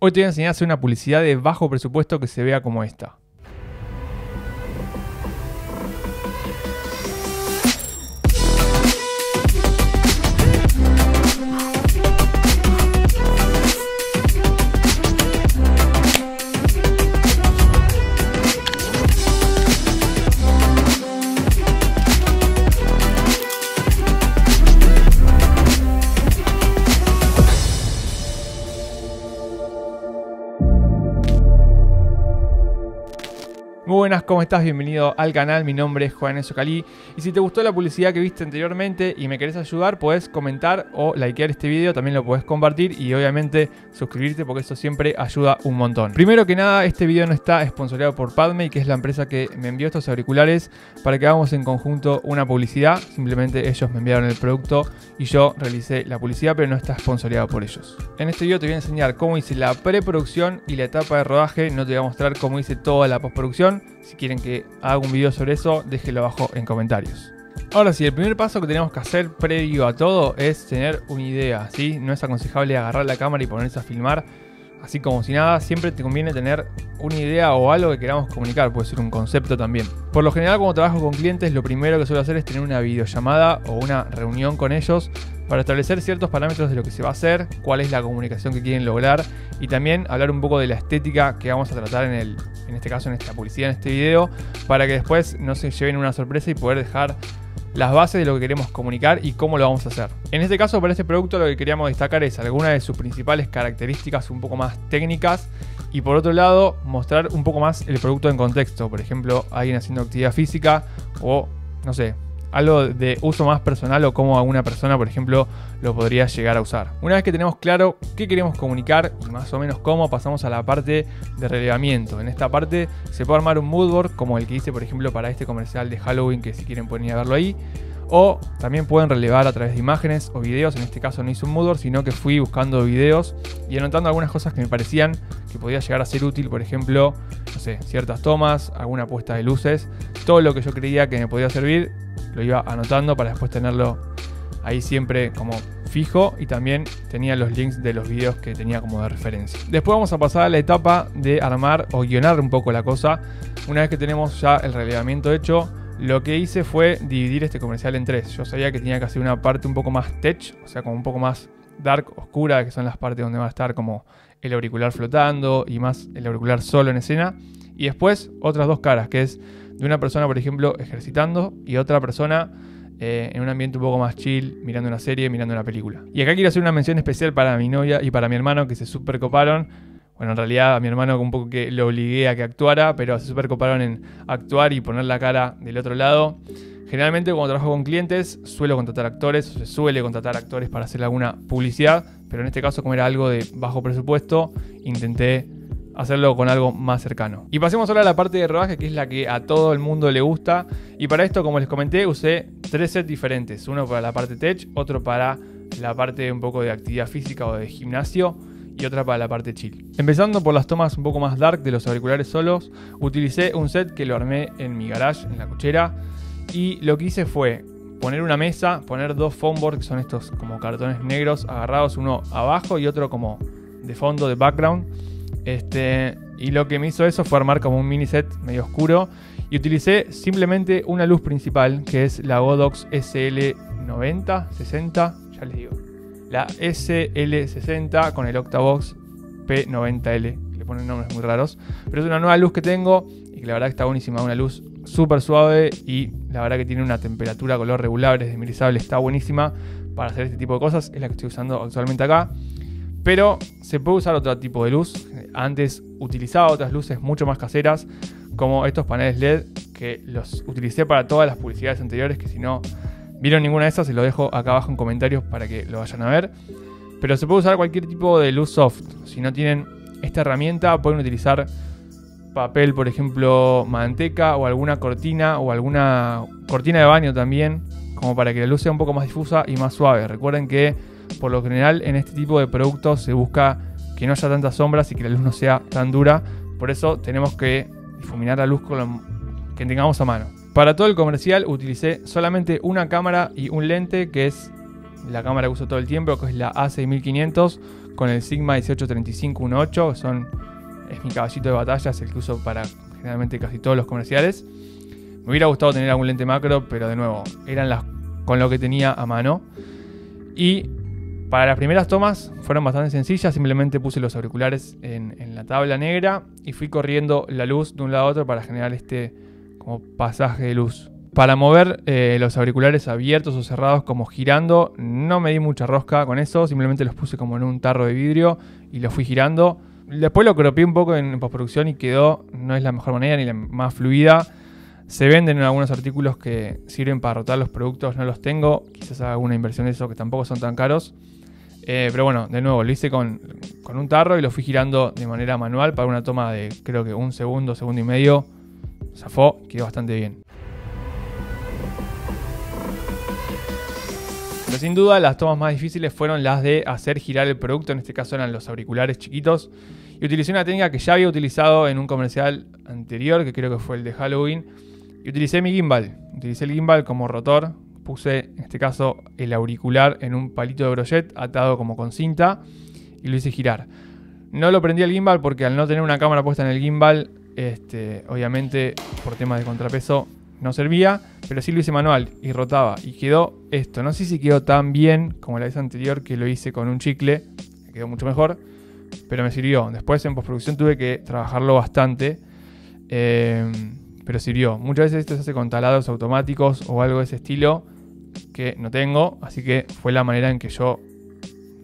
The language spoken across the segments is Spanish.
Hoy te voy a enseñar a hacer una publicidad de bajo presupuesto que se vea como esta. Buenas, ¿cómo estás? Bienvenido al canal, mi nombre es Juan Enzo Cali y si te gustó la publicidad que viste anteriormente y me querés ayudar, puedes comentar o likear este video, también lo puedes compartir y obviamente suscribirte porque eso siempre ayuda un montón. Primero que nada, este video no está sponsoreado por Padme, que es la empresa que me envió estos auriculares para que hagamos en conjunto una publicidad, simplemente ellos me enviaron el producto y yo realicé la publicidad, pero no está sponsoreado por ellos. En este video te voy a enseñar cómo hice la preproducción y la etapa de rodaje, no te voy a mostrar cómo hice toda la postproducción si quieren que haga un video sobre eso, déjenlo abajo en comentarios. Ahora sí, el primer paso que tenemos que hacer previo a todo es tener una idea, ¿sí? No es aconsejable agarrar la cámara y ponerse a filmar así como si nada, siempre te conviene tener una idea o algo que queramos comunicar, puede ser un concepto también. Por lo general, cuando trabajo con clientes, lo primero que suelo hacer es tener una videollamada o una reunión con ellos para establecer ciertos parámetros de lo que se va a hacer, cuál es la comunicación que quieren lograr y también hablar un poco de la estética que vamos a tratar en, el, en este caso en esta publicidad, en este video, para que después no se lleven una sorpresa y poder dejar las bases de lo que queremos comunicar y cómo lo vamos a hacer. En este caso, para este producto lo que queríamos destacar es algunas de sus principales características un poco más técnicas y por otro lado, mostrar un poco más el producto en contexto. Por ejemplo, alguien haciendo actividad física o, no sé, algo de uso más personal o cómo alguna persona, por ejemplo, lo podría llegar a usar. Una vez que tenemos claro qué queremos comunicar y más o menos cómo, pasamos a la parte de relevamiento. En esta parte se puede armar un moodboard como el que hice, por ejemplo, para este comercial de Halloween, que si quieren pueden ir a verlo ahí. O también pueden relevar a través de imágenes o videos. En este caso no hice un moodboard, sino que fui buscando videos y anotando algunas cosas que me parecían que podía llegar a ser útil. Por ejemplo, no sé, ciertas tomas, alguna puesta de luces. Todo lo que yo creía que me podía servir lo iba anotando para después tenerlo ahí siempre como fijo y también tenía los links de los videos que tenía como de referencia. Después vamos a pasar a la etapa de armar o guionar un poco la cosa. Una vez que tenemos ya el relevamiento hecho, lo que hice fue dividir este comercial en tres. Yo sabía que tenía que hacer una parte un poco más tech, o sea, como un poco más dark, oscura, que son las partes donde va a estar como el auricular flotando y más el auricular solo en escena. Y después otras dos caras, que es de una persona, por ejemplo, ejercitando y otra persona eh, en un ambiente un poco más chill, mirando una serie, mirando una película. Y acá quiero hacer una mención especial para mi novia y para mi hermano que se super coparon. Bueno, en realidad a mi hermano un poco que lo obligué a que actuara, pero se super coparon en actuar y poner la cara del otro lado. Generalmente cuando trabajo con clientes suelo contratar actores, se suele contratar actores para hacer alguna publicidad, pero en este caso como era algo de bajo presupuesto, intenté hacerlo con algo más cercano. Y pasemos ahora a la parte de rodaje, que es la que a todo el mundo le gusta. Y para esto, como les comenté, usé tres sets diferentes. Uno para la parte tech, otro para la parte un poco de actividad física o de gimnasio y otra para la parte chill. Empezando por las tomas un poco más dark de los auriculares solos, utilicé un set que lo armé en mi garage, en la cochera, y lo que hice fue poner una mesa, poner dos foamboard, que son estos como cartones negros agarrados, uno abajo y otro como de fondo, de background este, y lo que me hizo eso fue armar como un mini set medio oscuro y utilicé simplemente una luz principal que es la Godox SL90, 60, ya les digo. La SL60 con el Octavox P90L, le ponen nombres muy raros, pero es una nueva luz que tengo y que la verdad que está buenísima, una luz súper suave y la verdad que tiene una temperatura color regular, es desmirizable, está buenísima para hacer este tipo de cosas, es la que estoy usando actualmente acá. Pero se puede usar otro tipo de luz. Antes utilizaba otras luces mucho más caseras, como estos paneles LED que los utilicé para todas las publicidades anteriores, que si no vieron ninguna de esas, se lo dejo acá abajo en comentarios para que lo vayan a ver. Pero se puede usar cualquier tipo de luz soft. Si no tienen esta herramienta, pueden utilizar papel, por ejemplo, manteca o alguna cortina o alguna cortina de baño también, como para que la luz sea un poco más difusa y más suave. Recuerden que por lo general en este tipo de productos se busca que no haya tantas sombras y que la luz no sea tan dura. Por eso tenemos que difuminar la luz con lo que tengamos a mano. Para todo el comercial utilicé solamente una cámara y un lente que es la cámara que uso todo el tiempo, que es la A6500 con el Sigma 183518, son, es mi caballito de batalla, es el que uso para generalmente casi todos los comerciales. Me hubiera gustado tener algún lente macro, pero de nuevo, eran las con lo que tenía a mano. Y para las primeras tomas fueron bastante sencillas, simplemente puse los auriculares en, la tabla negra y fui corriendo la luz de un lado a otro para generar este como pasaje de luz. Para mover eh, los auriculares abiertos o cerrados como girando, no me di mucha rosca con eso, simplemente los puse como en un tarro de vidrio y los fui girando. Después lo cropié un poco en postproducción y quedó, no es la mejor manera ni la más fluida. Se venden en algunos artículos que sirven para rotar los productos, no los tengo. Quizás haga alguna inversión de eso que tampoco son tan caros. Eh, pero bueno, de nuevo, lo hice con, con, un tarro y lo fui girando de manera manual para una toma de creo que un segundo, segundo y medio. Zafó, quedó bastante bien. Pero sin duda las tomas más difíciles fueron las de hacer girar el producto, en este caso eran los auriculares chiquitos. Y utilicé una técnica que ya había utilizado en un comercial anterior, que creo que fue el de Halloween. Y utilicé mi gimbal. Utilicé el gimbal como rotor. Puse, en este caso, el auricular en un palito de brochet atado como con cinta y lo hice girar. No lo prendí al gimbal porque al no tener una cámara puesta en el gimbal, este, obviamente por temas de contrapeso no servía, pero sí lo hice manual y rotaba y quedó esto. No sé si quedó tan bien como la vez anterior que lo hice con un chicle, quedó mucho mejor, pero me sirvió. Después en postproducción tuve que trabajarlo bastante. Eh, pero sirvió. Muchas veces esto se hace con talados automáticos o algo de ese estilo que no tengo, así que fue la manera en que yo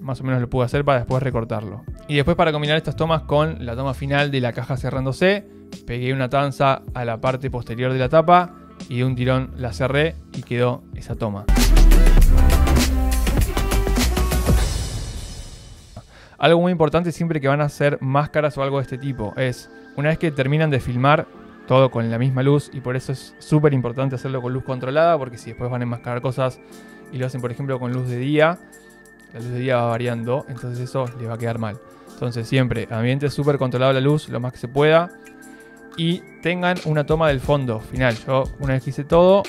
más o menos lo pude hacer para después recortarlo. Y después para combinar estas tomas con la toma final de la caja cerrándose, pegué una tanza a la parte posterior de la tapa y de un tirón la cerré y quedó esa toma. Algo muy importante siempre que van a hacer máscaras o algo de este tipo es, una vez que terminan de filmar, todo con la misma luz y por eso es súper importante hacerlo con luz controlada porque si después van a enmascarar cosas y lo hacen por ejemplo con luz de día, la luz de día va variando, entonces eso les va a quedar mal. Entonces siempre ambiente súper controlado la luz lo más que se pueda y tengan una toma del fondo final. Yo una vez que hice todo,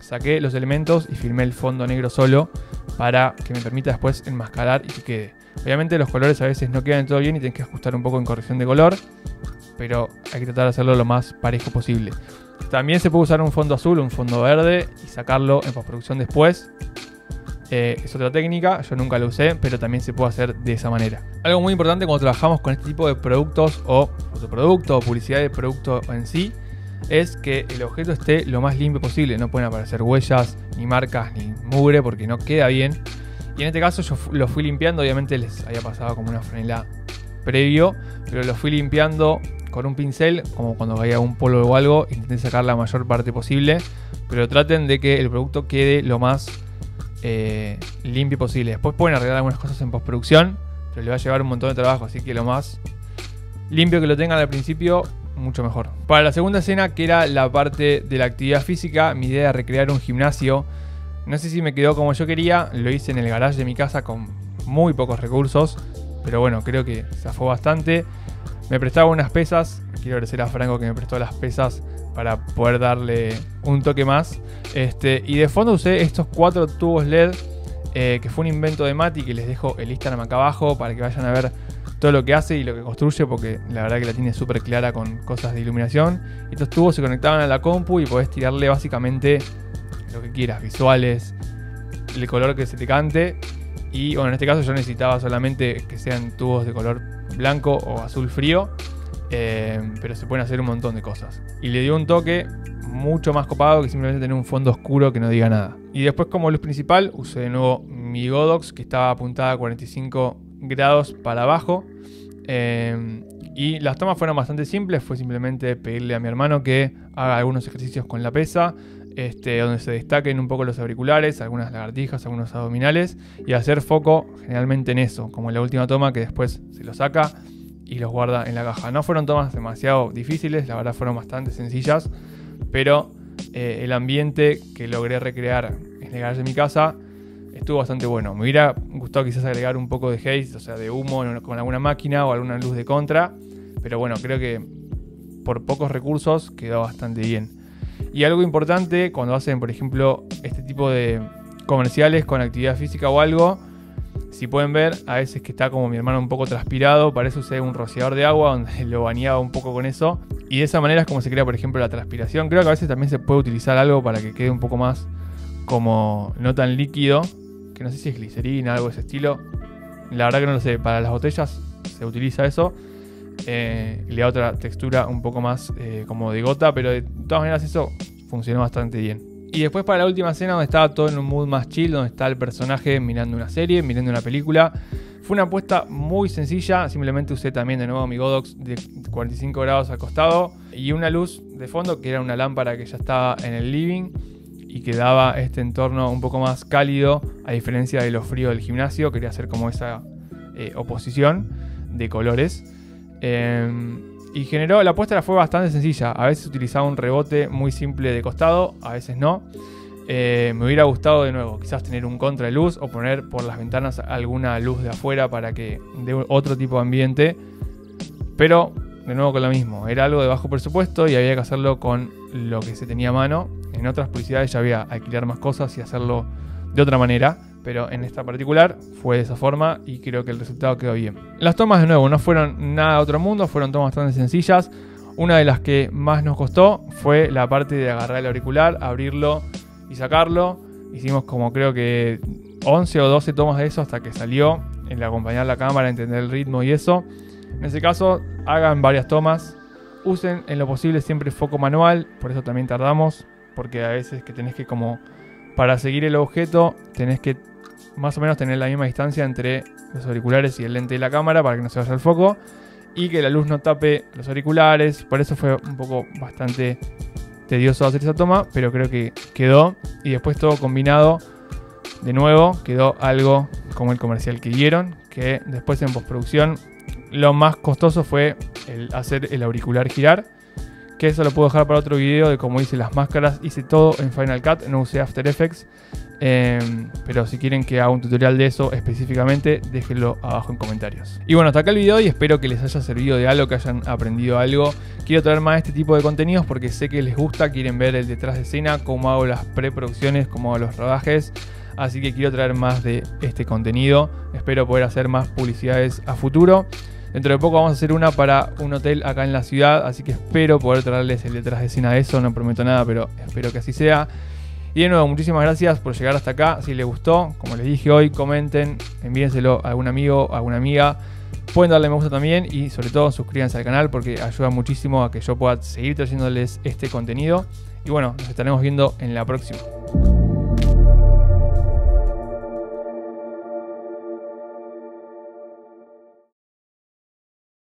saqué los elementos y filmé el fondo negro solo para que me permita después enmascarar y que quede. Obviamente los colores a veces no quedan todo bien y tienen que ajustar un poco en corrección de color pero hay que tratar de hacerlo lo más parejo posible. También se puede usar un fondo azul, un fondo verde y sacarlo en postproducción después. Eh, es otra técnica, yo nunca lo usé, pero también se puede hacer de esa manera. Algo muy importante cuando trabajamos con este tipo de productos o producto o publicidad de producto en sí es que el objeto esté lo más limpio posible. No pueden aparecer huellas, ni marcas, ni mugre porque no queda bien. Y en este caso yo lo fui limpiando, obviamente les había pasado como una franela previo, pero lo fui limpiando con un pincel, como cuando vaya un polvo o algo, intenten sacar la mayor parte posible, pero traten de que el producto quede lo más eh, limpio posible. Después pueden arreglar algunas cosas en postproducción, pero le va a llevar un montón de trabajo, así que lo más limpio que lo tengan al principio, mucho mejor. Para la segunda escena, que era la parte de la actividad física, mi idea era recrear un gimnasio. No sé si me quedó como yo quería, lo hice en el garage de mi casa con muy pocos recursos, pero bueno, creo que zafó bastante. Me prestaba unas pesas. Quiero agradecer a Franco que me prestó las pesas para poder darle un toque más. Este, y de fondo usé estos cuatro tubos LED, eh, que fue un invento de Mati, que les dejo el Instagram acá abajo para que vayan a ver todo lo que hace y lo que construye, porque la verdad que la tiene súper clara con cosas de iluminación. Estos tubos se conectaban a la compu y podés tirarle básicamente lo que quieras, visuales, el color que se te cante. Y bueno, en este caso yo necesitaba solamente que sean tubos de color blanco o azul frío, eh, pero se pueden hacer un montón de cosas. Y le dio un toque mucho más copado que simplemente tener un fondo oscuro que no diga nada. Y después como luz principal usé de nuevo mi Godox que estaba apuntada a 45 grados para abajo. Eh, y las tomas fueron bastante simples, fue simplemente pedirle a mi hermano que haga algunos ejercicios con la pesa, este, donde se destaquen un poco los auriculares, algunas lagartijas, algunos abdominales, y hacer foco generalmente en eso, como en la última toma que después se lo saca y los guarda en la caja. No fueron tomas demasiado difíciles, la verdad fueron bastante sencillas, pero eh, el ambiente que logré recrear en el garage de mi casa estuvo bastante bueno. Me hubiera gustado quizás agregar un poco de haze, o sea, de humo con alguna máquina o alguna luz de contra, pero bueno, creo que por pocos recursos quedó bastante bien. Y algo importante cuando hacen, por ejemplo, este tipo de comerciales con actividad física o algo, Si pueden ver, a veces que está como mi hermano un poco transpirado, parece usar un rociador de agua donde lo bañaba un poco con eso. Y de esa manera es como se crea, por ejemplo, la transpiración. Creo que a veces también se puede utilizar algo para que quede un poco más como no tan líquido, que no sé si es glicerina, algo de ese estilo. La verdad que no lo sé, para las botellas se utiliza eso. Eh, le da otra textura un poco más eh, como de gota, pero de todas maneras eso funcionó bastante bien. Y después para la última escena donde estaba todo en un mood más chill, donde está el personaje mirando una serie, mirando una película. Fue una apuesta muy sencilla, simplemente usé también de nuevo mi Godox de 45 grados acostado y una luz de fondo que era una lámpara que ya estaba en el living y que daba este entorno un poco más cálido a diferencia de lo frío del gimnasio. Quería hacer como esa eh, oposición de colores. Em, y generó, la apuesta fue bastante sencilla. A veces utilizaba un rebote muy simple de costado, a veces no. Eh, me hubiera gustado de nuevo, quizás tener un contra luz o poner por las ventanas alguna luz de afuera para que dé otro tipo de ambiente. Pero de nuevo con lo mismo, era algo de bajo presupuesto y había que hacerlo con lo que se tenía a mano. En otras publicidades ya había alquilar más cosas y hacerlo de otra manera, pero en esta particular fue de esa forma y creo que el resultado quedó bien. Las tomas de nuevo no fueron nada de otro mundo, fueron tomas bastante sencillas. Una de las que más nos costó fue la parte de agarrar el auricular, abrirlo y sacarlo. Hicimos como creo que 11 o 12 tomas de eso hasta que salió, el acompañar la cámara, entender el ritmo y eso. En ese caso, hagan varias tomas. Usen en lo posible siempre foco manual, por eso también tardamos, porque a veces que tenés que como para seguir el objeto tenés que más o menos tener la misma distancia entre los auriculares y el lente de la cámara para que no se vaya el foco y que la luz no tape los auriculares. Por eso fue un poco bastante tedioso hacer esa toma, pero creo que quedó y después todo combinado de nuevo quedó algo como el comercial que vieron, que después en postproducción lo más costoso fue el hacer el auricular girar. Que eso lo puedo dejar para otro video de cómo hice las máscaras. Hice todo en Final Cut, no usé After Effects. Em, pero si quieren que haga un tutorial de eso específicamente, déjenlo abajo en comentarios. Y bueno, hasta acá el video y espero que les haya servido de algo, que hayan aprendido algo. Quiero traer más este tipo de contenidos porque sé que les gusta, quieren ver el detrás de escena, cómo hago las preproducciones, cómo hago los rodajes. Así que quiero traer más de este contenido. Espero poder hacer más publicidades a futuro. Dentro de poco vamos a hacer una para un hotel acá en la ciudad, así que espero poder traerles el detrás de escena de eso, no prometo nada, pero espero que así sea. Y de nuevo, muchísimas gracias por llegar hasta acá. Si les gustó, como les dije hoy, comenten, envíenselo a algún amigo, a alguna amiga. Pueden darle me gusta también y sobre todo suscríbanse al canal porque ayuda muchísimo a que yo pueda seguir trayéndoles este contenido. Y bueno, nos estaremos viendo en la próxima.